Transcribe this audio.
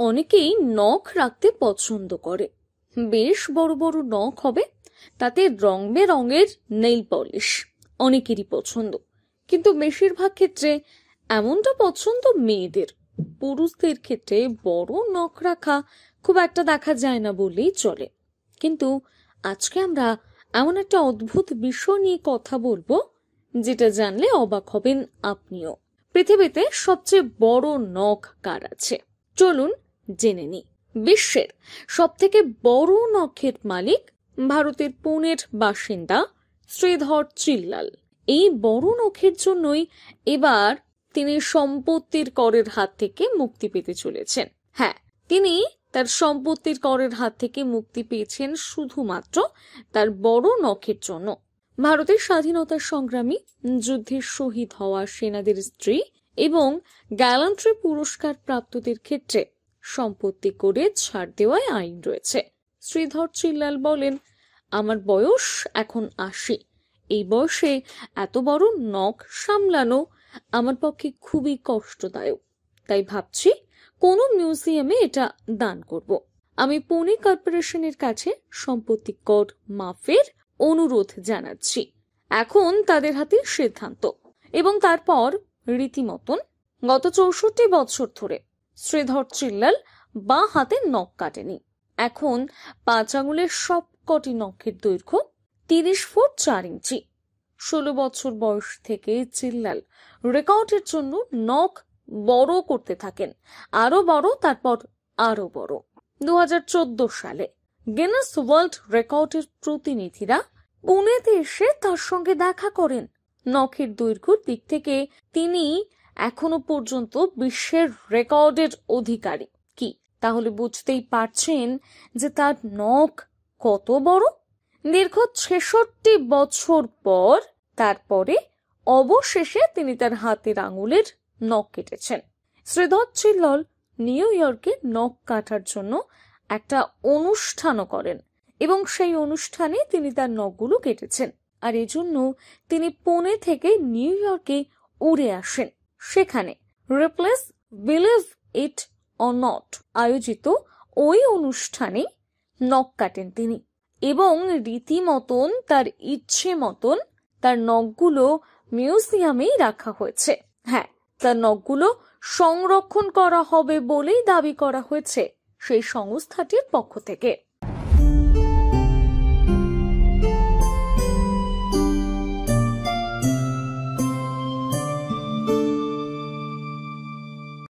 অনেকেই নখ রাখতে পছন্দ করে। বেশ বড় বড় নখ হবে, তাতে রং বেরঙের নেইল পলিশ অনেকেরই পছন্দ। কিন্তু বেশিরভাগ ক্ষেত্রে এমনটা পছন্দ মেয়েদের। পুরুষদের ক্ষেত্রে বড় নখ রাখা খুব একটা দেখা যায় না বললেই চলে। কিন্তু আজকে আমরা এমন একটা অদ্ভুত বিষয় নিয়ে কথা বলব, যেটা জানলে অবাক হবেন আপনিও। পৃথিবীতে সবচেয়ে বড় নখ কার আছে? চলুন জেনে নিই বিশ্বের সব থেকে বড় নখের মালিক ভারতের পুনের বাসিন্দা শ্রীধর চিল্লাল। এই বড় নখের জন্যই এবার তিনি সম্পত্তির করের হাত থেকে মুক্তি পেতে চলেছেন। হ্যাঁ তিনি তার সম্পত্তির করের হাত থেকে মুক্তি পেয়েছেন শুধুমাত্র তার বড় নখের জন্য। ভারতের স্বাধীনতা সংগ্রামী, যুদ্ধে শহীদ হওয়া সেনাদের স্ত্রী এবং গ্যালান্ট্রি পুরস্কার প্রাপ্তদের ক্ষেত্রে সম্পত্তি করে ছাড় দেওয়ায় আইন রয়েছে। শ্রীধর চিল্লাল বলেন, আমার বয়স এখন আশি। এই বয়সে এত বড় নখ সামলানো আমার পক্ষে খুবই কষ্টদায়ক। তাই ভাবছি কোনো মিউজিয়ামে এটা দান করব। আমি পুনে কর্পোরেশনের কাছে সম্পত্তি কর মাফের অনুরোধ জানাচ্ছি। এখন তাদের হাতে সিদ্ধান্ত। এবং তারপর রীতিমতন গত চৌষট্টি বছর ধরে শ্রীধর চিল্লাল বা হাতে নখ কাটেনি। এখন পাঁচ আঙুলের সব কটি নখের দৈর্ঘ্য তিরিশ ফুট চার ইঞ্চি। ষোলো বছর বয়স থেকে চিল্লাল রেকর্ডের জন্য নখ বড় করতে থাকেন। আরও বড়, তারপর আরও বড়। দু হাজার চোদ্দ সালে গিনেস ওয়ার্ল্ড রেকর্ডের প্রতিনিধিরা পুনেতে এসে তার সঙ্গে দেখা করেন। নখের দৈর্ঘ্যর দিক থেকে তিনি এখনও পর্যন্ত বিশ্বের রেকর্ডের অধিকারী। কি? তাহলে বুঝতেই পারছেন যে তার নখ কত বড়? দীর্ঘ ছেষট্টি বছর পর তারপরে অবশেষে তিনি তার হাতের আঙুলের নখ কেটেছেন। শ্রীধর চিল্লল নিউ ইয়র্কে নখ কাটার জন্য একটা অনুষ্ঠানও করেন এবং সেই অনুষ্ঠানে তিনি তার নখগুলো কেটেছেন। আর এজন্য তিনি পুনে থেকে নিউ ইয়র্কে উড়ে আসেন। সেখানে। Replace believe it or not আয়োজিত ওই অনুষ্ঠানে নখ কাটেন তিনি। এবং রীতিমতন তার ইচ্ছে মতন তার নখগুলো মিউজিয়ামেই রাখা হয়েছে। হ্যাঁ তার নখগুলো সংরক্ষণ করা হবে বলেই দাবি করা হয়েছে সেই সংস্থাটির পক্ষ থেকে।